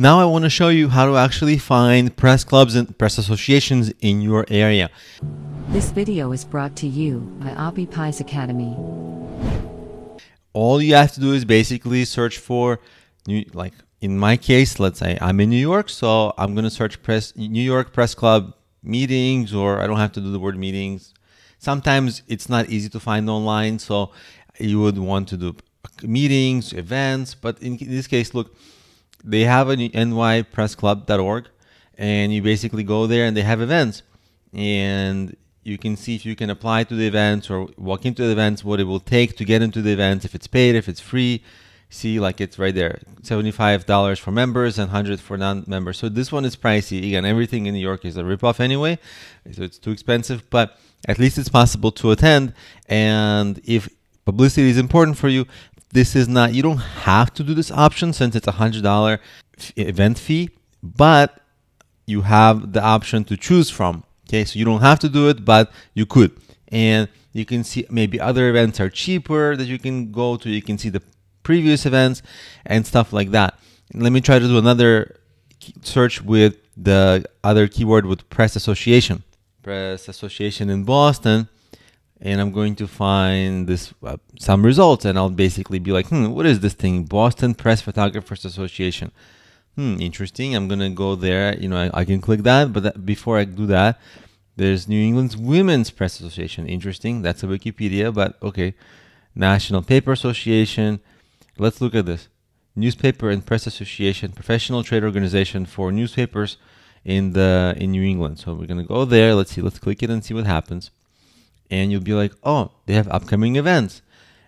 Now I want to show you how to actually find press clubs and press associations in your area. This video is brought to you by Appy Pie's Academy. All you have to do is basically search for, new, like in my case, let's say I'm in New York, so I'm going to search press New York Press Club meetings, or I don't have to do the word meetings. Sometimes it's not easy to find online, so you would want to do meetings, events, but in this case, look, they have an nypressclub.org and you basically go there and they have events. And you can see if you can apply to the events or walk into the events what it will take to get into the events if it's paid if it's free. See like it's right there $75 for members and 100 for non-members. So this one is pricey. Again everything in new york is a ripoff anyway so it's too expensive but at least it's possible to attend. And if publicity is important for you this is not you don't have to do this option since it's a hundred dollar event fee but you have the option to choose from. Okay so you don't have to do it but you could. And you can see maybe other events are cheaper that you can go to. You can see the previous events and stuff like that. Let me try to do another search with the other keyword with press association. Press association in boston and I'm going to find this uh, some results, and I'll basically be like, hmm, what is this thing? Boston Press Photographers Association. Hmm, interesting. I'm gonna go there. You know, I, I can click that, but that, before I do that, there's New England's Women's Press Association. Interesting. That's a Wikipedia, but okay. National Paper Association. Let's look at this. Newspaper and Press Association, professional trade organization for newspapers in the in New England. So we're gonna go there. Let's see. Let's click it and see what happens and you'll be like, oh, they have upcoming events.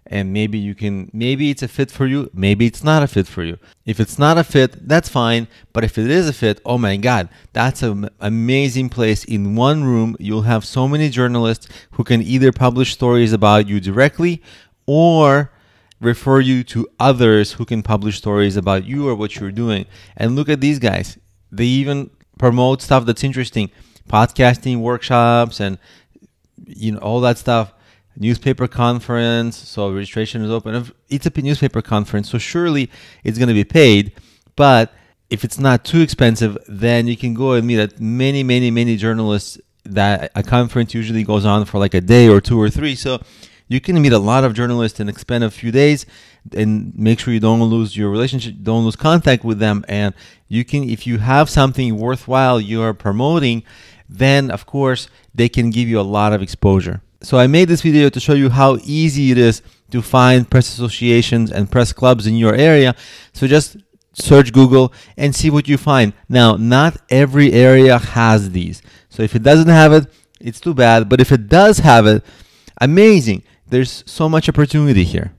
And maybe you can, maybe it's a fit for you, maybe it's not a fit for you. If it's not a fit, that's fine. But if it is a fit, oh my God, that's an amazing place. In one room, you'll have so many journalists who can either publish stories about you directly or refer you to others who can publish stories about you or what you're doing. And look at these guys. They even promote stuff that's interesting podcasting workshops and you know all that stuff. Newspaper conference so registration is open. It's a newspaper conference so surely it's going to be paid but if it's not too expensive then you can go and meet at many many many journalists that a conference usually goes on for like a day or two or three. So you can meet a lot of journalists and spend a few days and make sure you don't lose your relationship don't lose contact with them. And you can if you have something worthwhile you are promoting then of course they can give you a lot of exposure. So I made this video to show you how easy it is to find press associations and press clubs in your area. So just search Google and see what you find. Now, not every area has these. So if it doesn't have it, it's too bad. But if it does have it, amazing. There's so much opportunity here.